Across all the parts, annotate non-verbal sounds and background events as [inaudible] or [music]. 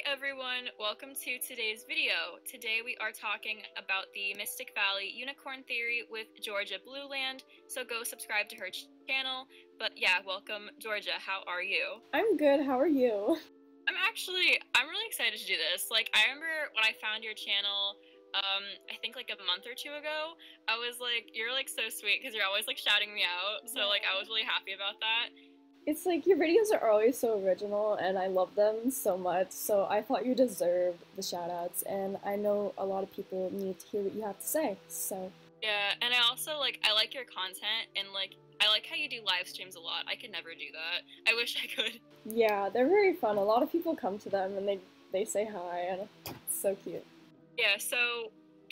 Hi everyone, welcome to today's video. Today we are talking about the Mystic Valley Unicorn Theory with Georgia Blueland, so go subscribe to her ch- channel. But yeah, welcome Georgia, how are you? I'm good. How are you? I'm actually, I'm really excited to do this. Like, I remember when I found your channel, um, I think like a month or two ago, I was like, you're like so sweet because you're always like shouting me out. So like, I was really happy about that. It's like your videos are always so original and I love them so much. So I thought you deserved the shout outs and I know a lot of people need to hear what you have to say. So Yeah, and I also like I like your content and like I like how you do live streams a lot. I could never do that. I wish I could. yeah, they're very fun. A lot of people come to them and they they say hi and it's so cute. Yeah, so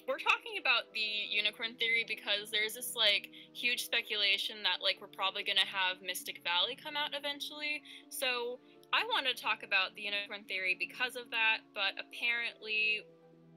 we're talking about the unicorn theory because there's this like huge speculation that like we're probably gonna have Mystic Valley come out eventually. So I want to talk about the unicorn theory because of that, but apparently,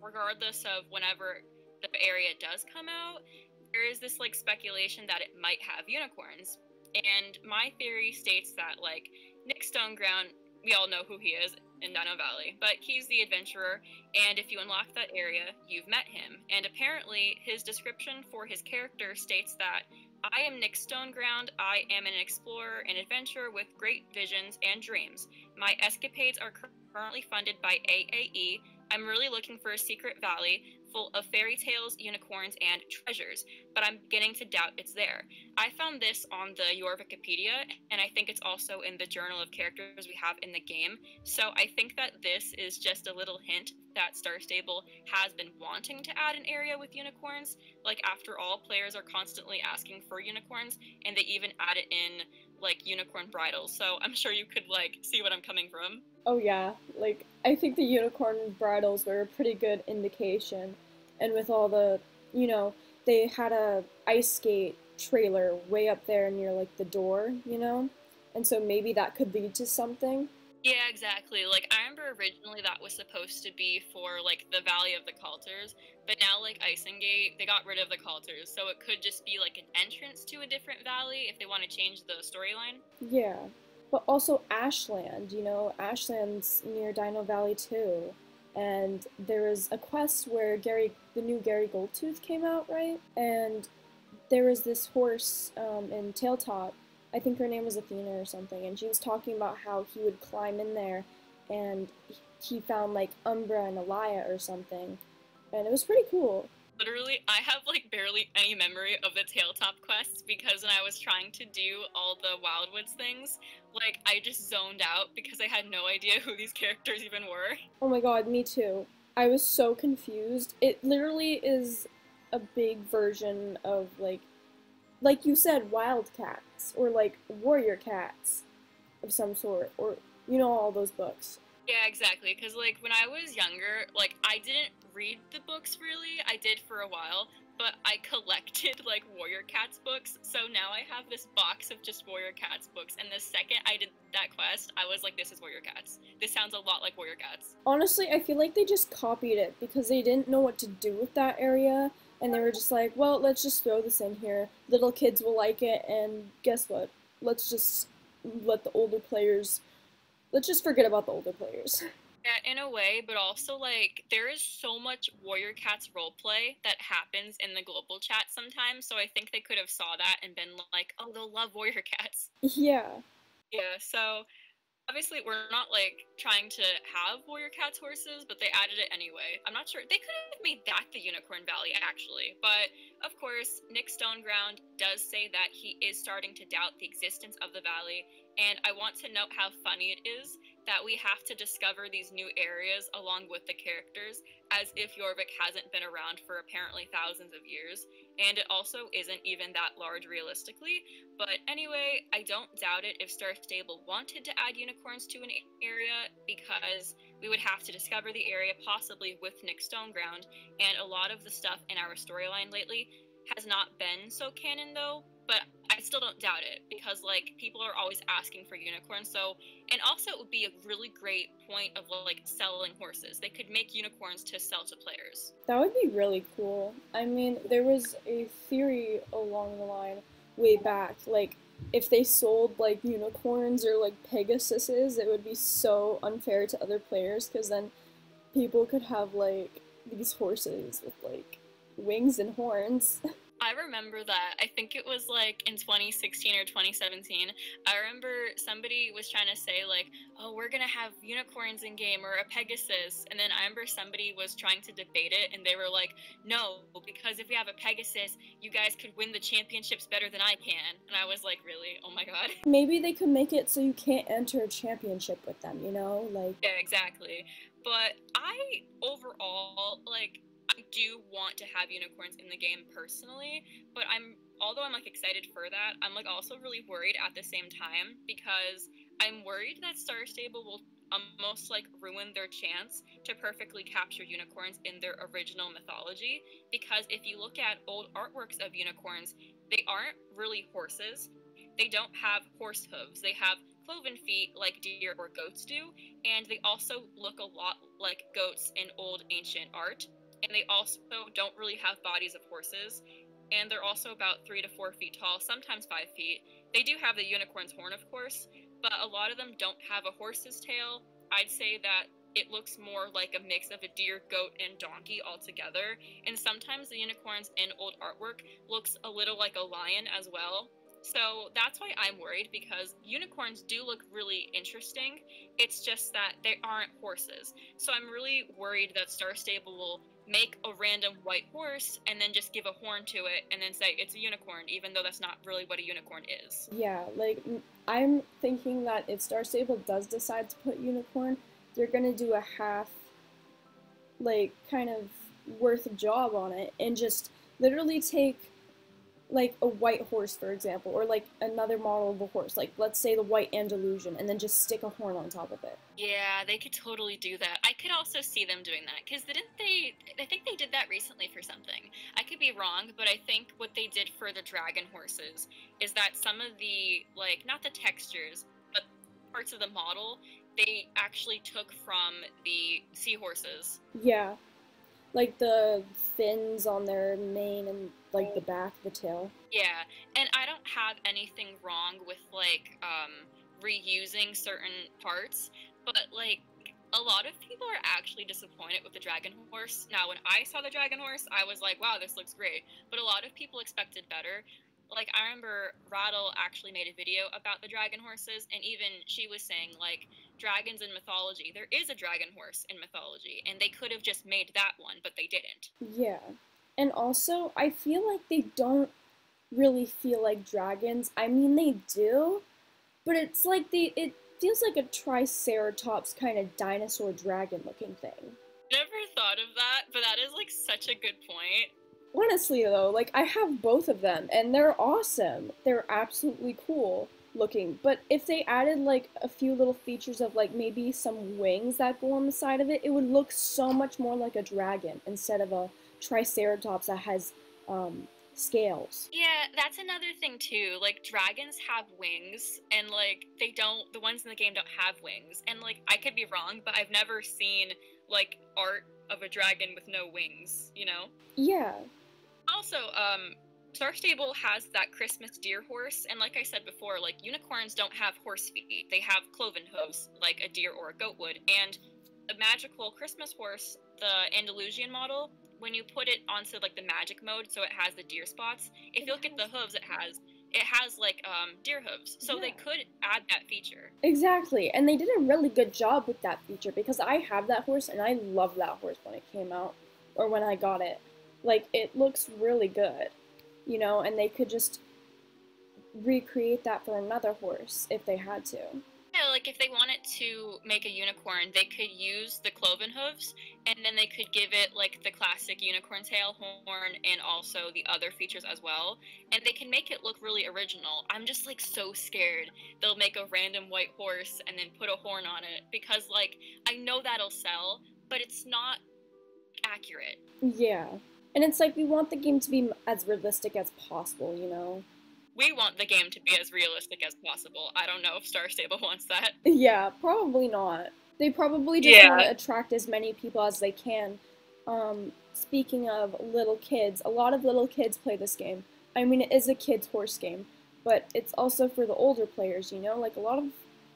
regardless of whenever the area does come out, there is this like speculation that it might have unicorns. And my theory states that like Nick Stoneground, we all know who he is in Dino Valley, but he's the adventurer, and if you unlock that area, you've met him. And apparently, his description for his character states that I am Nick Stoneground. I am an explorer and adventurer with great visions and dreams. My escapades are currently funded by AAE. I'm really looking for a secret valley full of fairy tales, unicorns, and treasures, but I'm beginning to doubt it's there. I found this on the Your Wikipedia, and I think it's also in the journal of characters we have in the game. So I think that this is just a little hint that Star Stable has been wanting to add an area with unicorns. Like, after all, players are constantly asking for unicorns, and they even add it in, like, unicorn bridles. So I'm sure you could, like, see what I'm coming from. Oh yeah, like I think the unicorn bridles were a pretty good indication. And with all the, you know, they had a ice skate trailer way up there near like the door, you know? And so maybe that could lead to something. Yeah, exactly. Like I remember originally that was supposed to be for like the Valley of the Coulters, but now like Isengate, they got rid of the Coulters, so it could just be like an entrance to a different valley if they want to change the storyline. Yeah. But also Ashland, you know, Ashland's near Dino Valley too. And there was a quest where Gary, the new Gary Goldtooth came out, right? And there was this horse um, in Tailtop. I think her name was Athena or something, and she was talking about how he would climb in there, and he found like Umbra and Elia or something, and it was pretty cool. Literally, I have like barely any memory of the Tailtop quests because when I was trying to do all the Wildwoods things, like I just zoned out because I had no idea who these characters even were. Oh my god, me too. I was so confused. It literally is a big version of like like you said wildcats or like warrior cats of some sort or you know all those books. Yeah, exactly. Because like when I was younger, like I didn't read the books really. I did for a while, but I collected [laughs] like Warrior Cats books. So now I have this box of just Warrior Cats books. And the second I did that quest, I was like, "This is Warrior Cats. This sounds a lot like Warrior Cats." Honestly, I feel like they just copied it because they didn't know what to do with that area and they were just like, well, let's just throw this in here. Little kids will like it and guess what? Let's just let the older players let's just forget about the older players. [laughs] Yeah, in a way, but also like there is so much Warrior Cats roleplay that happens in the global chat sometimes. So I think they could have saw that and been like, "Oh, they'll love Warrior Cats." yeah. Yeah. So obviously we're not like trying to have Warrior Cats horses, but they added it anyway. I'm not sure they could have made that the Unicorn Valley actually, but of course Nick Stoneground does say that he is starting to doubt the existence of the valley, and I want to note how funny it is that we have to discover these new areas along with the characters as if Jorvik hasn't been around for apparently thousands of years. And it also isn't even that large realistically. But anyway, I don't doubt it if Star Stable wanted to add unicorns to an area because we would have to discover the area possibly with Nick Stoneground, and a lot of the stuff in our storyline lately has not been so canon though, but I still don't doubt it because like people are always asking for unicorns. So and also it would be a really great point of like selling horses. They could make unicorns to sell to players. That would be really cool. I mean, there was a theory along the line way back, like if they sold like unicorns or like pegasuses, it would be so unfair to other players because then people could have like these horses with like wings and horns. [laughs] I remember that. I think it was like in 2016 or 2017. I remember somebody was trying to say like, "Oh, we're gonna have unicorns in game or a Pegasus," and then I remember somebody was trying to debate it, and they were like, "No, because if we have a Pegasus, you guys could win the championships better than I can." And I was like, "Really? Oh my god." [laughs] Maybe they could make it so you can't enter a championship with them. You know, like Yeah, exactly. But I overall like do want to have unicorns in the game personally, but I'm although I'm like excited for that, I'm like also really worried at the same time because I'm worried that Star Stable will almost like ruin their chance to perfectly capture unicorns in their original mythology because if you look at old artworks of unicorns, they aren't really horses. They don't have horse hooves. They have cloven feet like deer or goats do, and they also look a lot like goats in old ancient art and they also don't really have bodies of horses. And they're also about three to four feet tall, sometimes five feet. They do have the unicorn's horn, of course, but a lot of them don't have a horse's tail. I'd say that it looks more like a mix of a deer, goat, and donkey altogether. And sometimes the unicorns in old artwork looks a little like a lion as well. So that's why I'm worried because unicorns do look really interesting. It's just that they aren't horses. So I'm really worried that Star Stable will make a random white horse and then just give a horn to it and then say it's a unicorn, even though that's not really what a unicorn is. yeah, like I'm thinking that if Star Stable does decide to put unicorn, they're gonna do a half, like kind of worth job on it and just literally take like a white horse for example or like another model of a horse like let's say the white andalusian and then just stick a horn on top of it Yeah, they could totally do that. I could also see them doing that because didn't they? I think they did that recently for something. I could be wrong, but I think what they did for the dragon horses is that some of the like not the textures, but parts of the model they actually took from the seahorses. yeah like the fins on their mane and like the back the tail Yeah, and I don't have anything wrong with like um, reusing certain parts, but like a lot of people are actually disappointed with the dragon horse. Now, when I saw the dragon horse, I was like, "Wow, this looks great," but a lot of people expected better. Like I remember Rattle actually made a video about the dragon horses, and even she was saying like dragons in mythology. There is a dragon horse in mythology, and they could have just made that one, but they didn't. Yeah. And also, I feel like they don't really feel like dragons. I mean, they do, but it's like they it feels like a triceratops kind of dinosaur dragon looking thing. Never thought of that, but that is like such a good point. Honestly though, like I have both of them and they're awesome. They're absolutely cool looking. But if they added like a few little features of like maybe some wings that go on the side of it, it would look so much more like a dragon instead of a triceratops that has um, scales. Yeah, that's another thing too. Like dragons have wings and like they don't the ones in the game don't have wings. And like I could be wrong, but I've never seen like art of a dragon with no wings, you know? Yeah. Also, um Star Stable has that Christmas deer horse, and like I said before, like unicorns don't have horse feet. They have cloven hooves, like a deer or a goat would. And a magical Christmas horse, the Andalusian model, when you put it onto like the magic mode, so it has the deer spots. If you look at the hooves, it has it has like um, deer hooves, so they could add that feature. Exactly, and they did a really good job with that feature because I have that horse and I love that horse when it came out or when I got it. Like it looks really good, you know, and they could just recreate that for another horse if they had to. Yeah, like if they wanted to make a unicorn, they could use the cloven hooves, and then they could give it like the classic unicorn tail horn and also the other features as well, and they can make it look really original. I'm just like so scared they'll make a random white horse and then put a horn on it because like I know that'll sell, but it's not accurate. Yeah. And it's like we want the game to be as realistic as possible, you know? We want the game to be as realistic as possible. I don't know if Star Stable [laughs] wants that. Yeah, probably not. They probably just Yeah. want to attract as many people as they can. Um, speaking of little kids, a lot of little kids play this game. I mean, it is a kids' horse game, but it's also for the older players, you know? Like, a lot of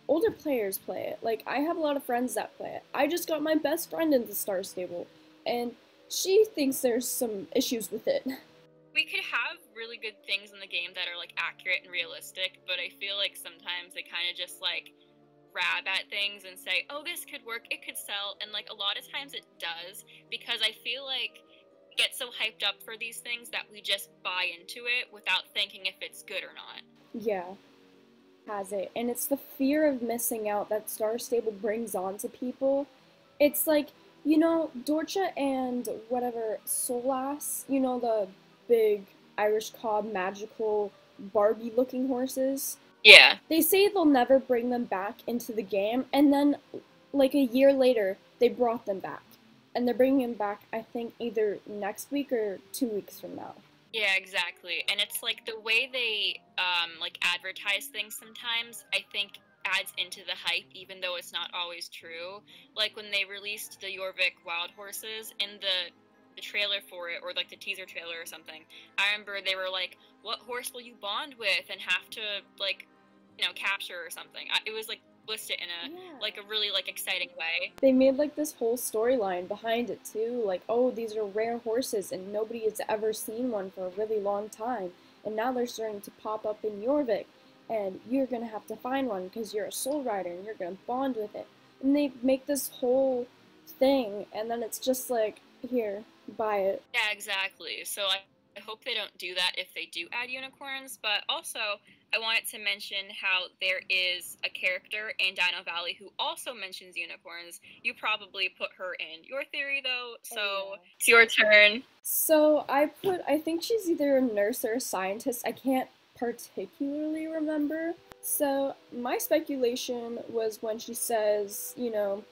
older players play it. Like, I have a lot of friends that play it. I just got my best friend into Star Stable, and she thinks there's some issues with it. We could have really good things in the game that are like accurate and realistic, but I feel like sometimes they kind of just like grab at things and say, "Oh, this could work. It could sell." And like a lot of times it does because I feel like we get so hyped up for these things that we just buy into it without thinking if it's good or not. Yeah, has it. And it's the fear of missing out that Star Stable brings on to people. It's like, you know, Dorcha and whatever, Solas, you know, the big Irish cob magical Barbie looking horses. Yeah. They say they'll never bring them back into the game, and then, like a year later, they brought them back. And they're bringing them back, I think, either next week or two weeks from now. Yeah, exactly. And it's like the way they um like advertise things sometimes, I think adds into the hype even though it's not always true. Like when they released the Jorvik wild horses in the the trailer for it or like the teaser trailer or something. I remember they were like, "What horse will you bond with and have to like, you know, capture or something." I, it was like listed in a like a really like exciting way. they made like this whole storyline behind it too like oh these are rare horses and nobody has ever seen one for a really long time and now they're starting to pop up in Jorvik and you're gonna have to find one because you're a soul rider and you're gonna bond with it and they make this whole thing and then it's just like here buy it Yeah, exactly. So I, I hope they don't do that if they do add unicorns. But also, I wanted to mention how there is a character in Dino Valley who also mentions unicorns. You probably put her in your theory though, oh, so Oh, yeah. it's your turn. So I put, I think she's either a nurse or a scientist. I can't particularly remember. So my speculation was when she says, you know,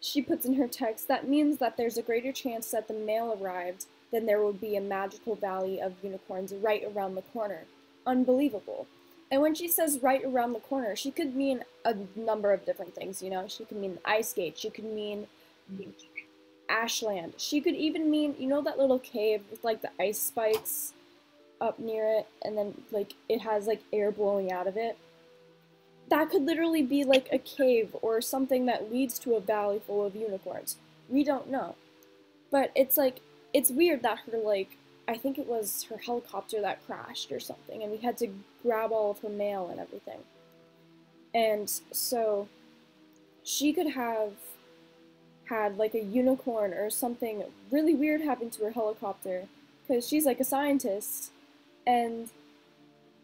she puts in her text, that means that there's a greater chance that the mail arrived than there would be a magical valley of unicorns right around the corner. Unbelievable. And when she says right around the corner, she could mean a number of different things, you know? She could mean ice gate, she could mean Ashland. She could even mean, you know, that little cave with like the ice spikes up near it, and then like it has like air blowing out of it. That could literally be like a cave or something that leads to a valley full of unicorns. We don't know. But it's like, it's weird that her, like, I think it was her helicopter that crashed or something, and we had to grab all of her mail and everything. And so she could have had like a unicorn or something really weird happen to her helicopter because she's like a scientist and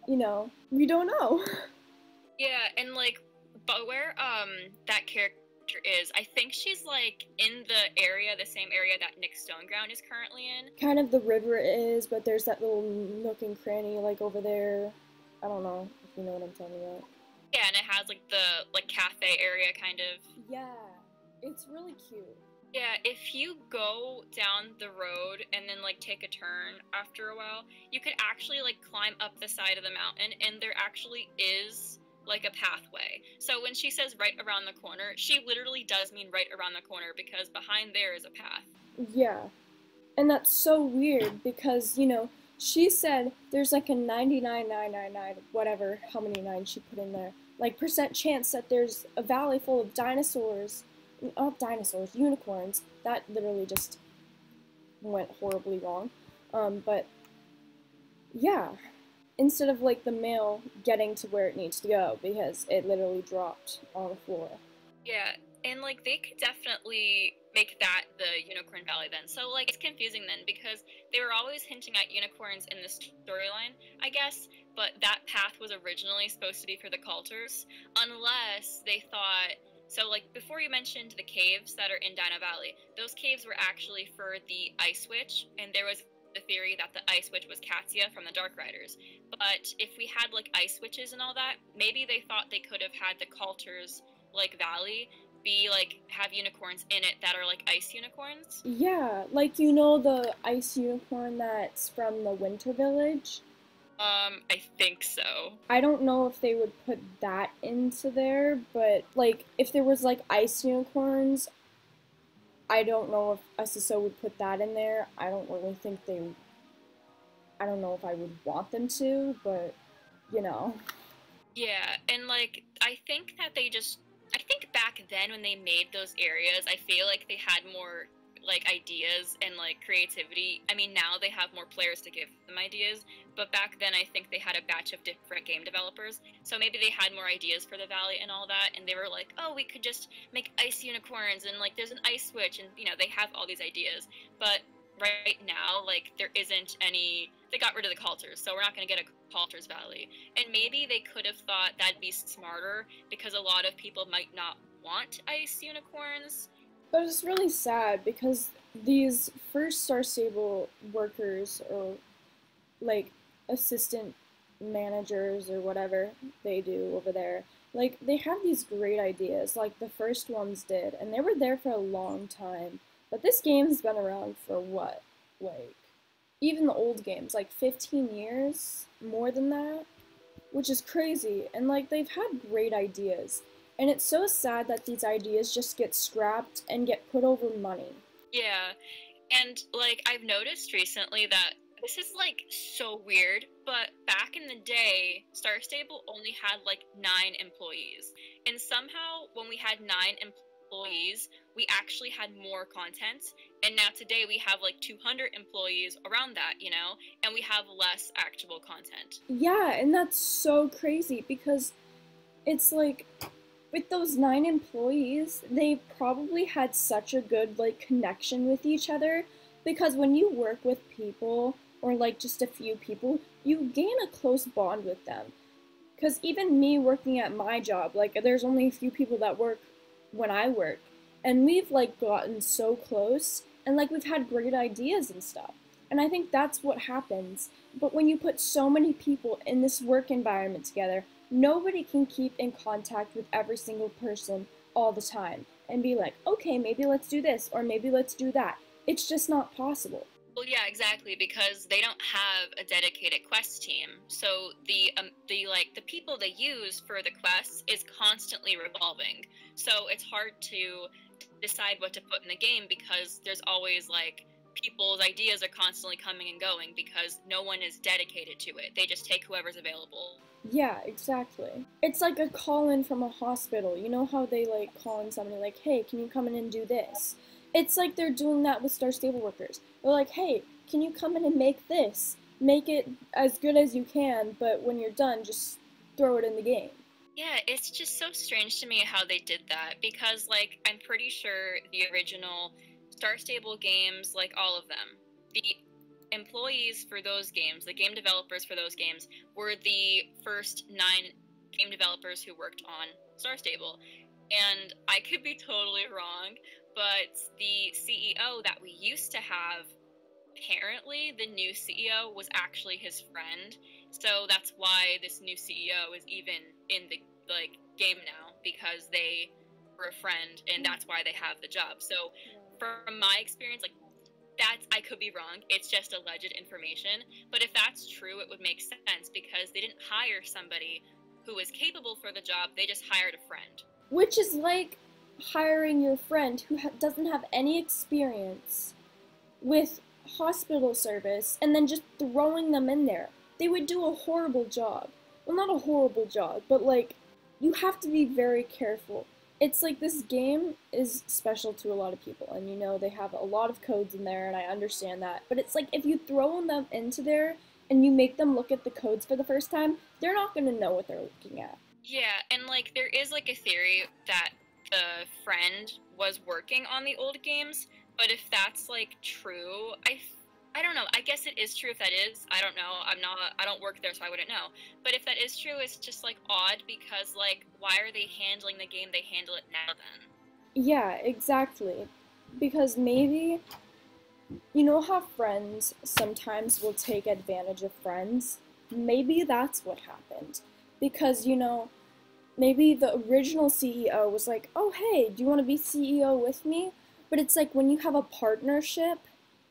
you know we don't know [laughs] Yeah, and like, but where um that character is, I think she's like in the area, the same area that Nick Stoneground is currently in. kind of the river is but there's that little nook and cranny like over there i don't know if you know what i'm talking about Yeah, and it has like the like cafe area kind of. yeah it's really cute Yeah, if you go down the road and then like take a turn after a while, you could actually like climb up the side of the mountain and there actually is like a pathway. So when she says right around the corner, she literally does mean right around the corner because behind there is a path. Yeah. And that's so weird because, you know, she said there's like a 99.999, whatever, how many nines she put in there, like percent chance that there's a valley full of dinosaurs, not dinosaurs, unicorns. That literally just went horribly wrong. Um, but yeah, instead of like the mail getting to where it needs to go because it literally dropped on the floor. Yeah, and like they could definitely make that the Unicorn Valley then. So like it's confusing then because they were always hinting at unicorns in this storyline, I guess, but that path was originally supposed to be for the Coulters, unless they thought. So, like before, you mentioned the caves that are in Dino Valley. Those caves were actually for the Ice Witch, and there was the theory that the Ice Witch was Katya from the Dark Riders. But if we had like Ice Witches and all that, maybe they thought they could have had the Coulters like Valley be like have unicorns in it that are like ice unicorns. Yeah, like you know the ice unicorn that's from the Winter Village. Um, I think so. I don't know if they would put that into there, but like if there was like ice unicorns, I don't know if SSO would put that in there. I don't really think they. I don't know if I would want them to, but you know. Yeah, and like I think that they just I think back then when they made those areas, I feel like they had more like ideas and like creativity. I mean, now they have more players to give them ideas, but back then I think they had a batch of different game developers. So maybe they had more ideas for the valley and all that, and they were like, "Oh, we could just make ice unicorns and like there's an Ice Witch and you know, they have all these ideas." But right now, like there isn't any they got rid of the Coulters, so we're not going to get a Coulters Valley. And maybe they could have thought that'd be smarter because a lot of people might not want ice unicorns. But it's really sad because these first Star Stable workers or like assistant managers or whatever they do over there, like they have these great ideas, like the first ones did, and they were there for a long time. But this game's been around for what? Like even the old games, like 15 years, more than that, which is crazy. And like they've had great ideas. And it's so sad that these ideas just get scrapped and get put over money. Yeah. And like I've noticed recently that this is like so weird, but back in the day, Star Stable only had like 9 employees. And somehow when we had 9 employees, employees, we actually had more content. And now today we have like 200 employees around that, you know, and we have less actual content. Yeah, and that's so crazy because it's like with those nine employees, they probably had such a good like connection with each other because when you work with people or like just a few people, you gain a close bond with them. Because even me working at my job, like there's only a few people that work when I work. And we've like gotten so close and like we've had great ideas and stuff. And I think that's what happens. But when you put so many people in this work environment together, nobody can keep in contact with every single person all the time and be like, okay, maybe let's do this or maybe let's do that. It's just not possible. Well, yeah, exactly, because they don't have a dedicated quest team. So the um, the like the people they use for the quests is constantly revolving. So it's hard to decide what to put in the game because there's always like people's ideas are constantly coming and going because no one is dedicated to it. They just take whoever's available. Yeah, exactly. It's like a call in from a hospital. You know how they like call in somebody like, "Hey, can you come in and do this?" It's like they're doing that with Star Stable workers. They're like, hey, can you come in and make this? Make it as good as you can, but when you're done, just throw it in the game. Yeah, it's just so strange to me how they did that because, like, I'm pretty sure the original Star Stable games, like all of them, the employees for those games, the game developers for those games, were the first nine game developers who worked on Star Stable. And I could be totally wrong, but the CEO that we used to have, apparently the new CEO was actually his friend. So that's why this new CEO is even in the like game now because they were a friend and that's why they have the job. So from my experience, like that's I could be wrong. It's just alleged information. But if that's true, it would make sense because they didn't hire somebody who was capable for the job. They just hired a friend. Which is like hiring your friend who ha- doesn't have any experience with hospital service and then just throwing them in there. They would do a horrible job. Well, not a horrible job, but like, you have to be very careful. It's like this game is special to a lot of people, and you know, they have a lot of codes in there, and I understand that. But it's like if you throw them into there and you make them look at the codes for the first time, they're not going to know what they're looking at. Yeah, and like there is like a theory that the friend was working on the old games, but if that's like true, I I don't know. I guess it is true if that is. I don't know. I'm not. I don't work there, so I wouldn't know. But if that is true, it's just like odd because like, why are they handling the game they handle it now then? Yeah, exactly. Because maybe, you know how friends sometimes will take advantage of friends? Maybe that's what happened. Because, you know, maybe the original CEO was like, oh, hey, do you want to be CEO with me? But it's like when you have a partnership,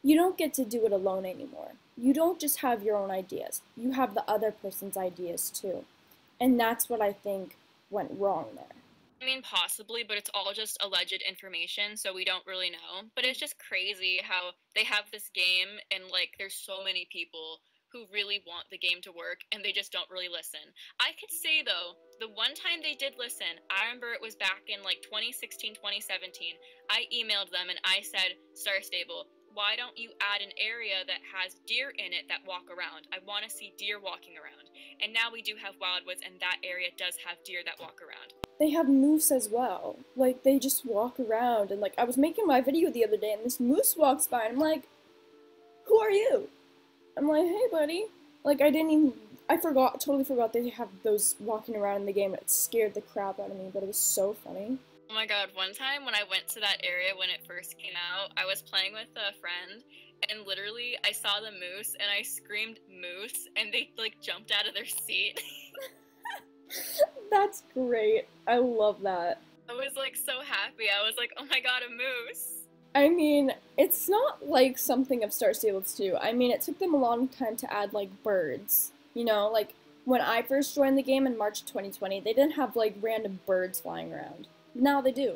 you don't get to do it alone anymore. You don't just have your own ideas, you have the other person's ideas too. And that's what I think went wrong there. I mean, possibly, but it's all just alleged information, so we don't really know. But it's just crazy how they have this game, and like, there's so many people who really want the game to work, and they just don't really listen. I could say, though, the one time they did listen, I remember it was back in like 2016, 2017. I emailed them and I said, Star Stable, why don't you add an area that has deer in it that walk around? I want to see deer walking around. And now we do have Wildwoods, and that area does have deer that walk around. They have moose as well. Like, they just walk around, and like, I was making my video the other day, and this moose walks by, and I'm like, who are you? I'm like, hey, buddy. Like, I didn't even. I forgot, totally forgot they have those walking around in the game. It scared the crap out of me, but it was so funny. Oh my god, one time when I went to that area when it first came out, I was playing with a friend and literally I saw the moose and I screamed moose and they like jumped out of their seat. [laughs] That's great. I love that. I was like so happy. I was like, oh my god, a moose. I mean, it's not like something of Star Stables too. I mean, it took them a long time to add like birds. You know, like when I first joined the game in March 2020, they didn't have like random birds flying around. Now they do.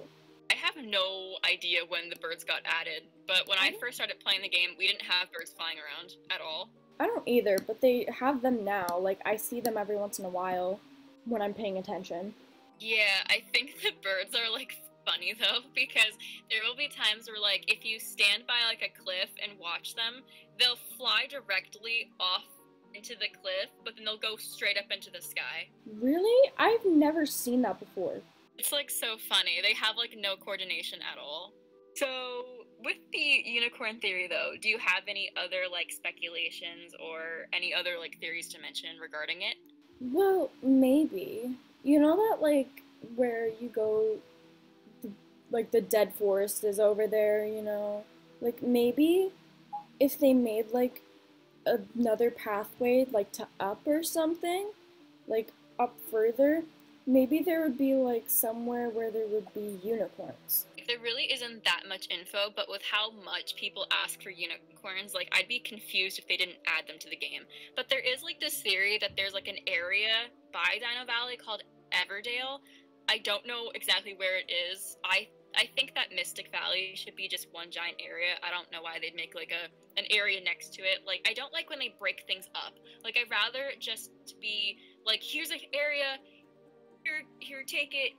I have no idea when the birds got added, but when I mm. first started playing the game, we didn't have birds flying around at all. I don't either, but they have them now. Like I see them every once in a while when I'm paying attention. Yeah, I think [laughs] the birds are like funny though [laughs] because there will be times where like if you stand by like a cliff and watch them, they'll fly directly off into the cliff, but then they'll go straight up into the sky. Really? I've never seen that before. It's like so funny. They have like no coordination at all. So, with the unicorn theory though, do you have any other like speculations or any other like theories to mention regarding it? Well, maybe. You know that like where you go like the dead forest is over there, you know? Like maybe if they made like another pathway like to up or something, like up further, maybe there would be like somewhere where there would be unicorns. There really isn't that much info, but with how much people ask for unicorns, like I'd be confused if they didn't add them to the game. But there is like this theory that there's like an area by Dino Valley called Everdale. I don't know exactly where it is. I I think that Mystic Valley should be just one giant area. I don't know why they'd make like a an area next to it. Like I don't like when they break things up. Like I'd rather just be like here's an area here here take it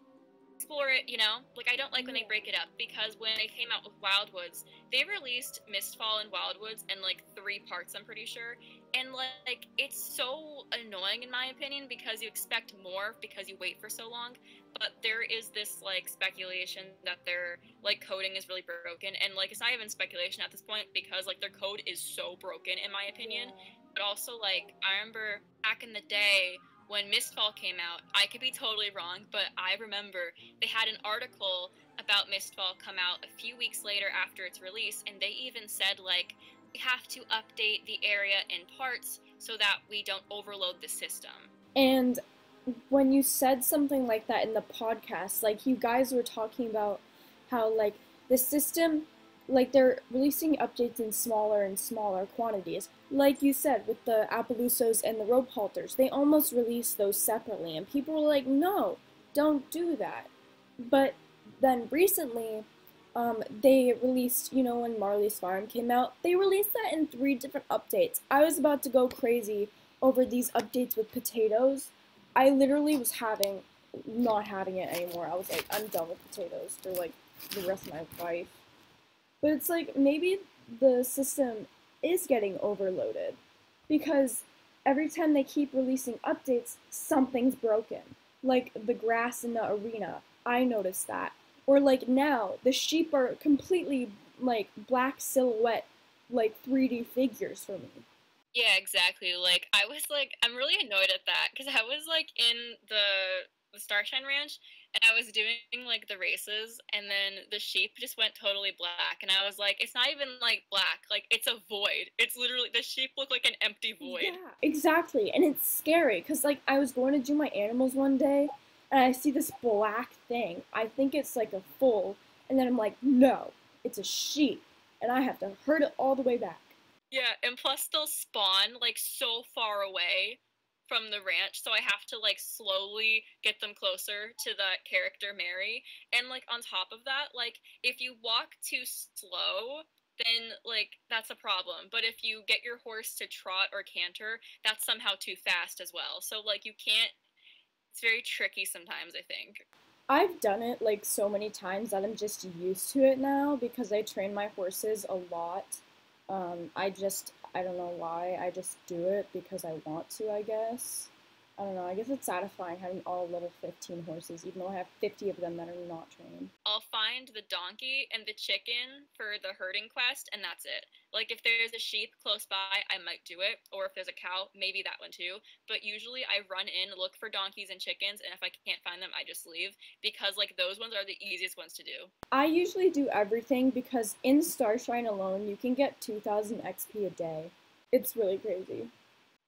explore it you know? Like i don't like when they break it up because when they came out with wildwoods they released mistfall and wildwoods in like three parts i'm pretty sure. And like it's so annoying in my opinion because you expect more because you wait for so long but there is this like speculation that their like coding is really broken. And like it's not even speculation at this point because like their code is so broken in my opinion. But also like i remember back in the day when Mistfall came out, I could be totally wrong, but I remember they had an article about Mistfall come out a few weeks later after its release, and they even said, like, we have to update the area in parts so that we don't overload the system. And when you said something like that in the podcast, like you guys were talking about how like the system like they're releasing updates in smaller and smaller quantities. Like you said, with the Appaloosas and the rope halters, they almost released those separately, and people were like, no, don't do that. But then recently, um, they released, you know, when Marley's Farm came out, they released that in three different updates. I was about to go crazy over these updates with potatoes. I literally was having, not having it anymore. I was like, I'm done with potatoes for like the rest of my life. But it's like maybe the system is getting overloaded because every time they keep releasing updates, something's broken. Like the grass in the arena, I noticed that. Or like now, the sheep are completely like black silhouette like 3D figures for me. Yeah, exactly. Like I was like I'm really annoyed at that because I was like in the the Starshine Ranch and I was doing like the races and then the sheep just went totally black and I was like it's not even like black like it's a void it's literally the sheep look like an empty void Yeah, exactly. And it's scary because, like, I was going to do my animals one day and I see this black thing. I think it's like a foal. And then I'm like, no, it's a sheep. And I have to herd it all the way back. yeah and plus they'll spawn like so far away from the ranch so I have to like slowly get them closer to that character Mary. And like on top of that like if you walk too slow then like that's a problem. But if you get your horse to trot or canter that's somehow too fast as well. So like you can't it's very tricky sometimes i think. I've done it like so many times that I'm just used to it now because I train my horses a lot. Um, I just, I don't know why, I just do it because I want to, I guess. I don't know, I guess it's satisfying having all level 15 horses, even though I have 50 of them that are not trained. i'll find the donkey and the chicken for the herding quest and that's it like if there's a sheep close by i might do it or if there's a cow maybe that one too but usually i run in look for donkeys and chickens and if i can't find them i just leave because like those ones are the easiest ones to do I usually do everything because in Starshine alone, you can get 2000 XP a day. It's really crazy.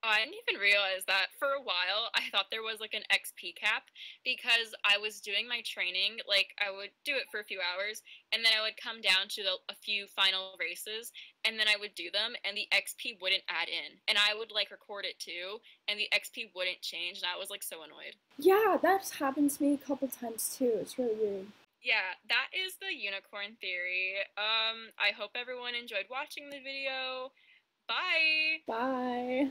I didn't even realize that. For a while, I thought there was like an XP cap because I was doing my training. Like, I would do it for a few hours, and then I would come down to the, a few final races, and then I would do them, and the XP wouldn't add in. And I would like record it too, and the XP wouldn't change, and I was like so annoyed. Yeah, that's happened to me a couple times too. It's really weird. Yeah, that is the unicorn theory. Um, I hope everyone enjoyed watching the video. Bye! Bye.